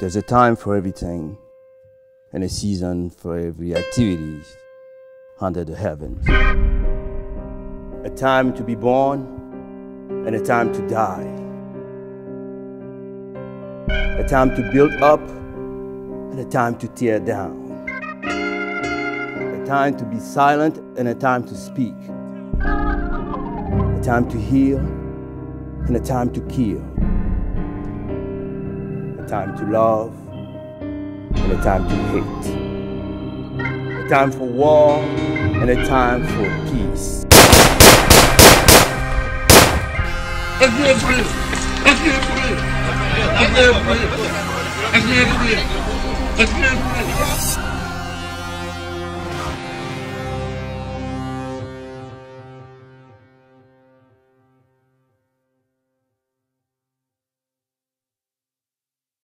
There's a time for everything and a season for every activity under the heavens. A time to be born and a time to die. A time to build up and a time to tear down. A time to be silent and a time to speak. A time to heal and a time to kill. Time to love and a time to hate. A time for war and a time for peace.